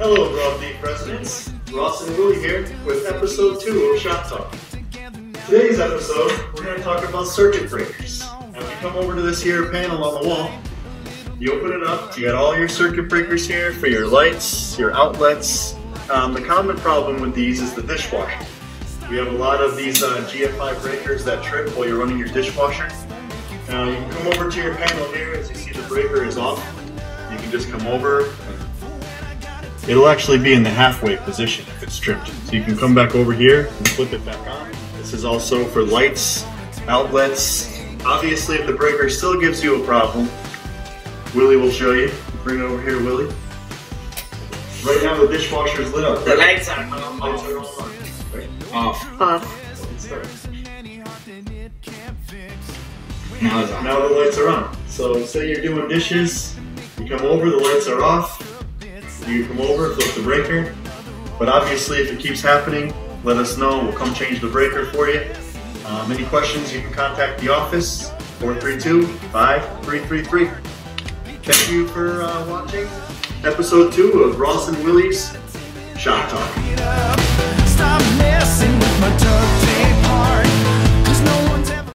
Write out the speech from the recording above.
Hello, Raw Beef residents. Ross and Willie here with episode 2 of Shop Talk. Today's episode, we're going to talk about circuit breakers. Now, if you come over to this here panel on the wall, you open it up, you got all your circuit breakers here for your lights, your outlets. Um, the common problem with these is the dishwasher. We have a lot of these uh, GFI breakers that trip while you're running your dishwasher. Now you can come over to your panel here as you see the breaker is off. You can just come over. It'll actually be in the halfway position if it's tripped. So you can come back over here and flip it back on. This is also for lights, outlets. Obviously if the breaker still gives you a problem, Willie will show you. Bring it over here, Willie. Right now the dishwasher is lit up. The lights are Lights are on. Right. off. Off. Now. Now the lights are on. So say you're doing dishes, you come over, the lights are off. You come over, flip the breaker. But obviously, if it keeps happening, let us know. We'll come change the breaker for you. Um, any questions, you can contact the office, 432-5333. Thank you for uh, watching episode two of Ross and Willie's Shop Talk.